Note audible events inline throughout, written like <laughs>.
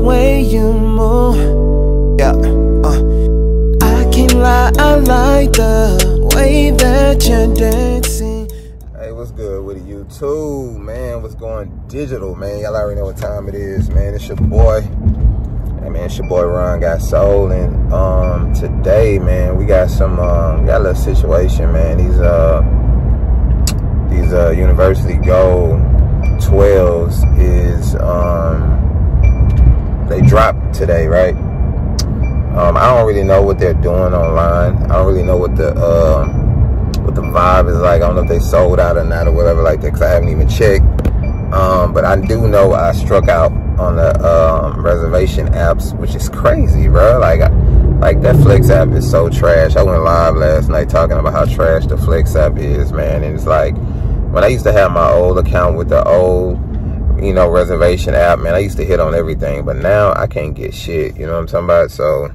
way you move. Yeah, uh. I can't lie, I like the way that you're dancing. Hey, what's good with you too, man? What's going digital, man? Y'all already know what time it is, man. It's your boy. Hey, man, it's your boy Ron Got Sole, and um, today, man, we got some um, got a little situation, man. These uh, these uh, University Gold 12s is um, they dropped today, right? Um, I don't really know what they're doing online. I don't really know what the uh, what the vibe is like. I don't know if they sold out or not or whatever like that because I haven't even checked. Um, but I do know I struck out on the um, reservation apps, which is crazy, bro. Like, like that Flex app is so trash. I went live last night talking about how trash the Flex app is, man. And it's like when I used to have my old account with the old, you know, reservation app, man, I used to hit on everything, but now I can't get shit. You know what I'm talking about? So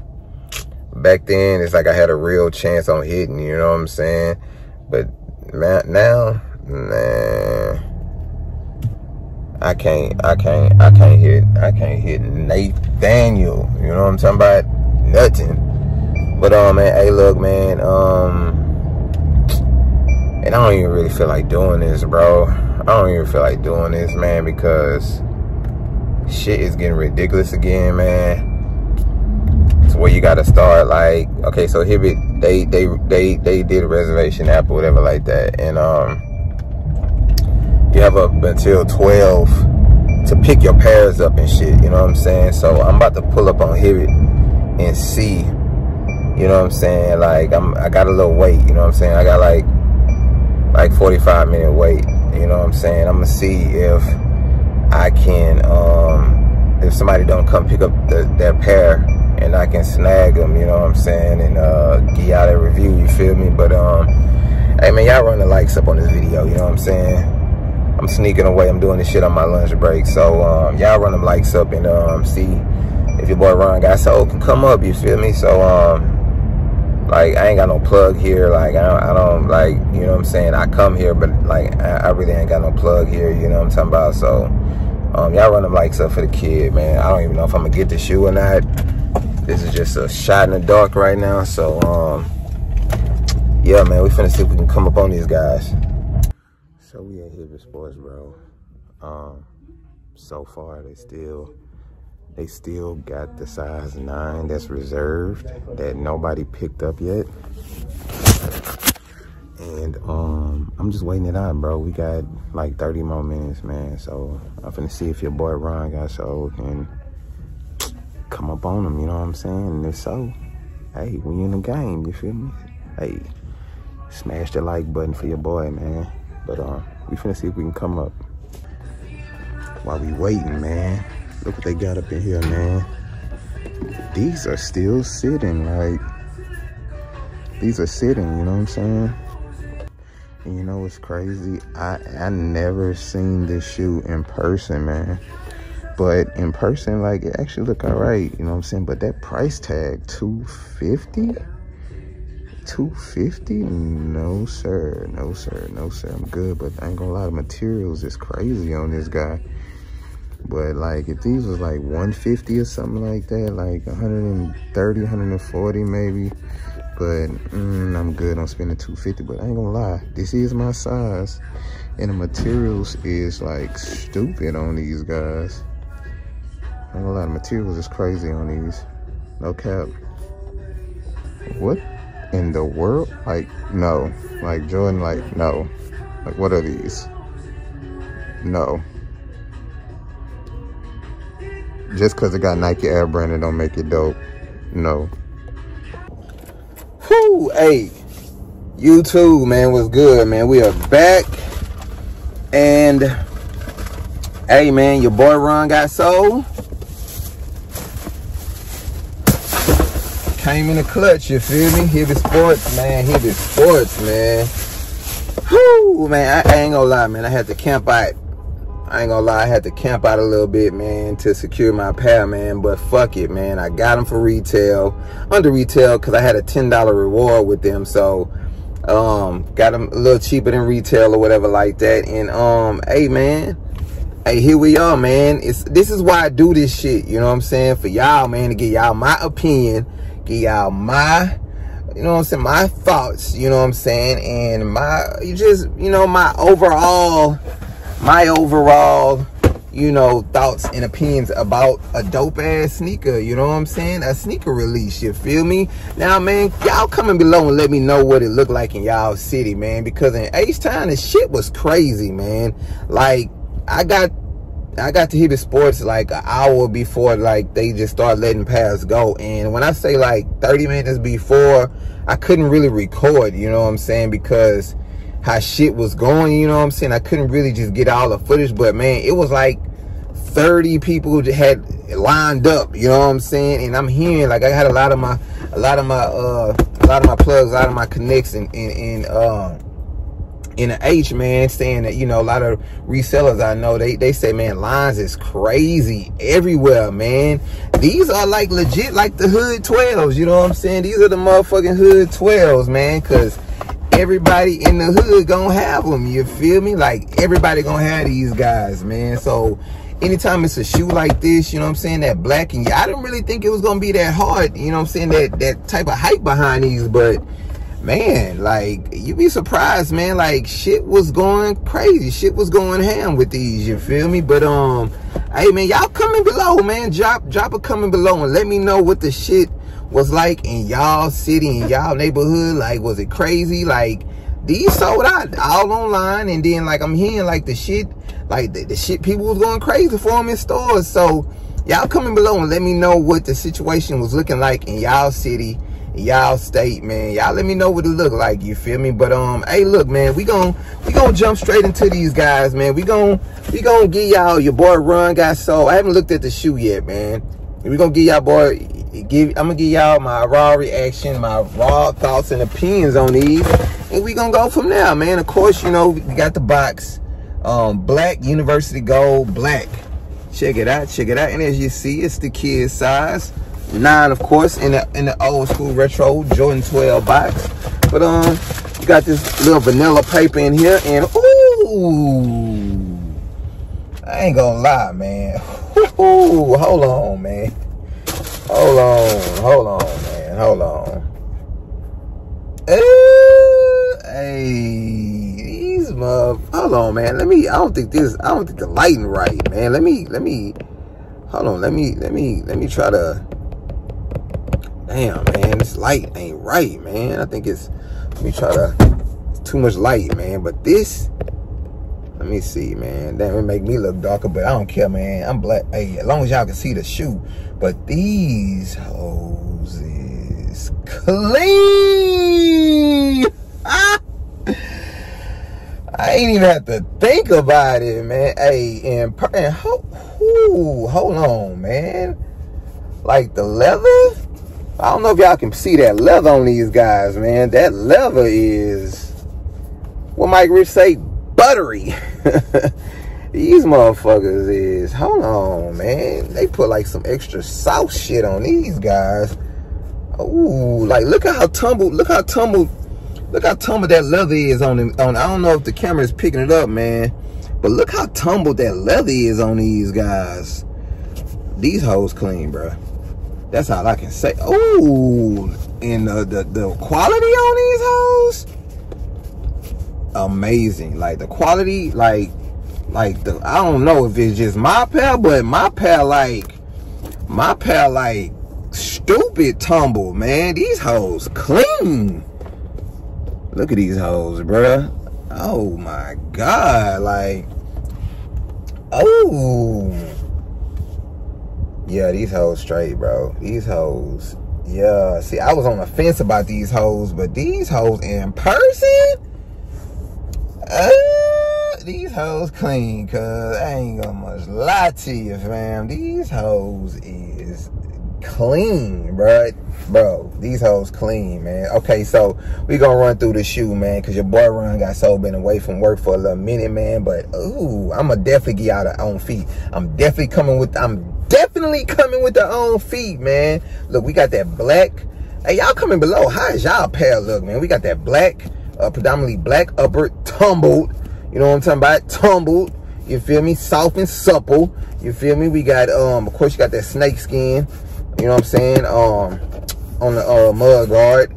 back then, it's like I had a real chance on hitting. You know what I'm saying? But now, man. I can't, I can't, I can't hit, I can't hit Nathaniel. You know what I'm talking about? Nothing. But um, man, hey, look, man, um, and I don't even really feel like doing this, bro. I don't even feel like doing this, man, because shit is getting ridiculous again, man. It's where you gotta start, like, okay, so here they they they they did a reservation app or whatever like that, and um you have up until 12 to pick your pairs up and shit, you know what I'm saying? So I'm about to pull up on Hibbett and see, you know what I'm saying? Like I'm I got a little wait, you know what I'm saying? I got like like 45 minute wait, you know what I'm saying? I'm gonna see if I can um if somebody don't come pick up the, their pair and I can snag them, you know what I'm saying, and uh give out a review, you feel me? But um hey man, y'all run the likes up on this video, you know what I'm saying? I'm sneaking away. I'm doing this shit on my lunch break. So um, y'all run them likes up and um, see if your boy Ron got so can come up. You feel me? So um, like I ain't got no plug here. Like I don't, I don't, like you know what I'm saying. I come here, but like I, I, really ain't got no plug here. You know what I'm talking about? So um, y'all run them likes up for the kid, man. I don't even know if I'm gonna get the shoe or not. This is just a shot in the dark right now. So um, yeah, man, we finna see if we can come up on these guys. So we at Hibbett Sports, bro. Um, so far they still they still got the size nine that's reserved that nobody picked up yet. And um, I'm just waiting it out, bro. We got like 30 more minutes, man. So I'm finna see if your boy Ron got sold and come up on him, you know what I'm saying? And if so, hey, we in the game, you feel me? Hey, smash the like button for your boy, man. But uh, we finna see if we can come up. While we waiting, man. Look what they got up in here, man. These are still sitting, like, these are sitting, you know what I'm saying? And you know what's crazy? I, I never seen this shoe in person, man. But in person, like, it actually look all right, you know what I'm saying? But that price tag, 250 250 no sir no sir no sir i'm good but i ain't gonna lie the materials is crazy on this guy but like if these was like 150 or something like that like 130 140 maybe but mm, i'm good on spending 250 but i ain't gonna lie this is my size and the materials is like stupid on these guys i ain't gonna lie the materials is crazy on these no cap what in the world? Like, no. Like, Jordan, like, no. Like, what are these? No. Just because it got Nike Air branded don't make it dope. No. Whoo, hey. YouTube, man, was good, man. We are back. And, hey, man, your boy Ron got sold. came in the clutch, you feel me? Hibbett Sports, man. Hibbett Sports, man. Whoo, man. I, I, ain't gonna lie, man. I had to camp out. I ain't gonna lie. I had to camp out a little bit, man, to secure my pair, man. But fuck it, man. I got them for retail. Under retail, because I had a $10 reward with them. So, um, got them a little cheaper than retail or whatever like that. And, um, hey, man. hey, here we are, man. It's this is why I do this shit. You know what I'm saying? For y'all, man, to get y'all my opinion, get y'all my, you know what I'm saying, my thoughts. You know what I'm saying, and my, you just, you know, my overall, my overall, you know, thoughts and opinions about a dope ass sneaker. You know what I'm saying? A sneaker release. You feel me? Now, man, y'all comment below and let me know what it looked like in y'all city, man. Because in H Town, the shit was crazy, man. Like I got I got to Hibbett Sports like an hour before like they just start letting pass go. And when I say like 30 minutes before, I couldn't really record, you know what I'm saying? Because how shit was going, you know what I'm saying? I couldn't really just get all the footage, but man, it was like 30 people had lined up, you know what I'm saying? And I'm hearing like I had a lot of my a lot of my uh a lot of my plugs, a lot of my connects and and, and um in the H, man, saying that, you know, a lot of resellers I know, they, they say, man, lines is crazy everywhere, man. These are like legit like the hood 12s, you know what I'm saying? These are the motherfucking hood 12s, man, because everybody in the hood gonna have them, you feel me? Like, everybody gonna have these guys, man. So, anytime it's a shoe like this, you know what I'm saying, that black and I didn't really think it was gonna be that hard, you know what I'm saying, that, that type of hype behind these, but man, like you be surprised, man. Like shit was going crazy. Shit was going ham with these, you feel me? But um, hey man, y'all comment below, man. Drop drop a comment below and let me know what the shit was like in y'all city, in y'all neighborhood. Like, was it crazy? Like these sold out all online and then like I'm hearing like the shit, like the, the shit people was going crazy for them in stores. So y'all comment below and let me know what the situation was looking like in y'all city y'all state, man. Y'all let me know what it look like, you feel me? But um, hey, look, man, we gon' we gonna jump straight into these guys, man. We gon' we gonna get y'all your boy Run got sold. I haven't looked at the shoe yet, man. We gonna get y'all boy give I'm gonna give y'all my raw reaction, my raw thoughts and opinions on these. And we gonna go from there, man. Of course, you know, we got the box. Um, black University Gold Black. Check it out, check it out. And as you see, it's the kid size nine of course in the in the old school retro jordan 12 box but um you got this little vanilla paper in here and ooh i ain't gonna lie man <laughs> ooh hold on hold on hold on man. Hold on. Uh, hey these mother hold on man. Let me i don't think this i don't think the lighting right man. Let me let me hold on. Let me let me let me try to damn, man, this light ain't right, man. I think it's, let me try to, too much light, man. But this, let me see, man. Damn, it make me look darker, but I don't care, man. I'm black. Hey, as long as y'all can see the shoe. But these hoes is clean. <laughs> I ain't even have to think about it, man. Hey, and, and hold, hold on, man. Like the leather, I don't know if y'all can see that leather on these guys, man. That leather is, what Mike Rich say, buttery. <laughs> these motherfuckers is, hold on, man. They put like some extra sauce shit on these guys. Ooh, like look at how tumbled, look how tumbled, look how tumbled that leather is on them. On, I don't know if the camera is picking it up, man. But look how tumbled that leather is on these guys. These hoes clean, bro. That's all I can say. Oh, and the, the, the quality on these hoes, amazing. Like the quality, like, like the, I don't know if it's just my pair, but my pair, like, my pair, like, stupid tumble, man. These hoes clean. Look at these hoes, bruh. Oh my God, like, oh. Yeah, these hoes straight, bro. These hoes. Yeah. See, I was on the fence about these hoes, but these hoes in person? Uh, these hoes clean, cuz I ain't gonna much lie to you, fam. These hoes is clean, bro. Bro, these hoes clean, man. Okay, so we gonna run through the shoe, man, because your boy Run got so been away from work for a little minute, man. But, ooh, I'm gonna definitely get out of own feet. I'm definitely coming with, I'm definitely coming with their own feet, man. Look, we got that black. Hey, y'all coming below. How is y'all pair look, man? We got that black, uh, predominantly black upper tumbled. You know what I'm talking about? Tumbled. You feel me? Soft and supple. You feel me? We got, um, of course, you got that snake skin. You know what I'm saying? Um, on the uh, mud guard.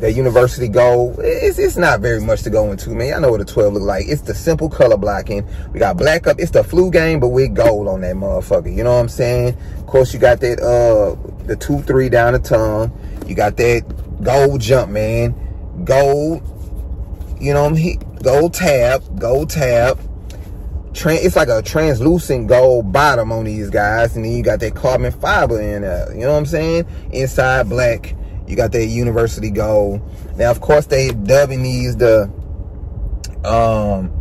That university gold. It's, it's not very much to go into, man. I know what a 12 look like. It's the simple color blocking. We got black up. It's the flu game, but with gold on that motherfucker. You know what I'm saying? Of course, you got that, uh, the 2-3 down the tongue. You got that gold jump, man. Gold, you know, gold tab, gold tab it's like a translucent gold bottom on these guys and then you got that carbon fiber in there. You know what i'm saying? Inside black you got that university gold. Now of course they dubbing these the um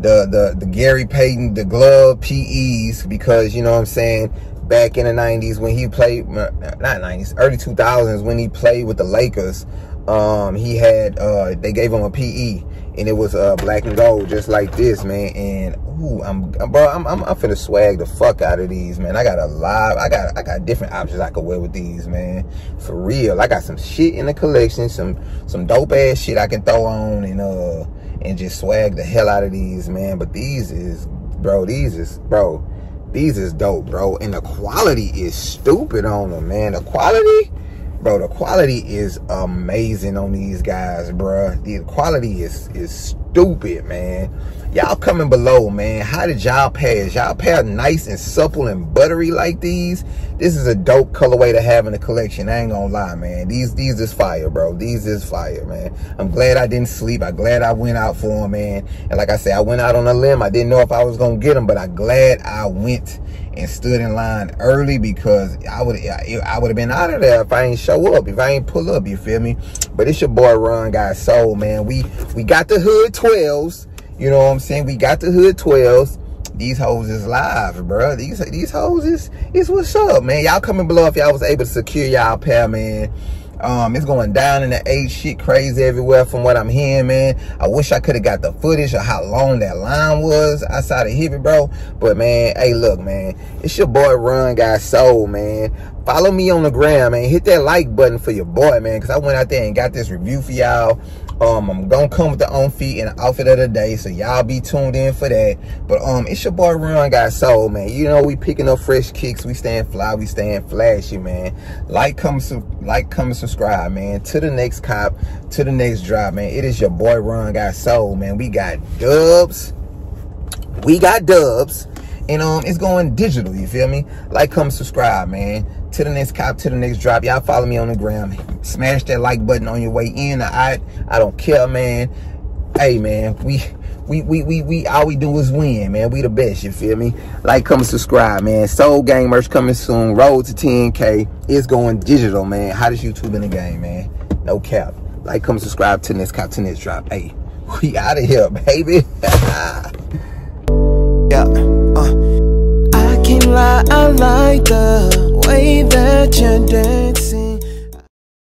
the the the gary payton the glove pe's because you know what i'm saying back in the 90s when he played not 90s early 2000s when he played with the lakers um he had uh they gave him a pe and it was uh black and gold just like this man. And ooh i'm bro i'm i'm, I'm finna swag the fuck out of these man. I got a lot i got i got different options i could wear with these man. For real i got some shit in the collection some some dope ass shit i can throw on and uh and just swag the hell out of these man. But these is bro these is bro these is dope bro. And the quality is stupid on them man. The quality bro the quality is amazing on these guys bro the quality is is stupid man. Y'all coming below man. How did y'all pass? Y'all pair nice and supple and buttery like these? This is a dope colorway to have in the collection. I ain't gonna lie man. These these is fire bro. These is fire man. I'm glad i didn't sleep. I'm glad i went out for them man. And like i said i went out on a limb. I didn't know if i was gonna get them but i'm glad i went and stood in line early because I would I would have been out of there if I ain't show up, if I ain't pull up, you feel me? But it's your boy Ron Got Sole, man. We we got the hood 12s, you know what I'm saying? We got the hood 12s. These hoes is live, bro. These these hoes is, is what's up, man. Y'all coming below if y'all was able to secure y'all pair, man. Um, it's going down in the H shit crazy everywhere from what I'm hearing, man. I wish I could have got the footage of how long that line was outside of Hibbett, bro. But man, hey, look, man, it's your boy Run Got Sole, man. Follow me on the gram, man. Hit that like button for your boy, man, because I went out there and got this review for y'all. Um, I'm gonna come with the on feet and the outfit of the day, so y'all be tuned in for that. But um, it's your boy Ron Got Sole, man. You know we picking up fresh kicks, we staying fly, we staying flashy, man. Like, comment, like, comment, subscribe, man. To the next cop, to the next drop, man. It is your boy Ron Got Sole, man. We got dubs, we got dubs, and um, it's going digital. You feel me? Like, comment, subscribe, man to the next cop, to the next drop. Y'all follow me on the gram. Smash that like button on your way in out. I don't care, man. Hey, man, we we we we we all we do is win, man. We the best, you feel me? Like, come subscribe, man. Sole Gang merch coming soon. Road to 10K. It's going digital, man. Hottest YouTube in the game, man. No cap. Like, come subscribe to next cop, to next drop. Hey, <laughs> we out of here, baby. <laughs> yeah. Uh, I can't lie, I like the way that you dance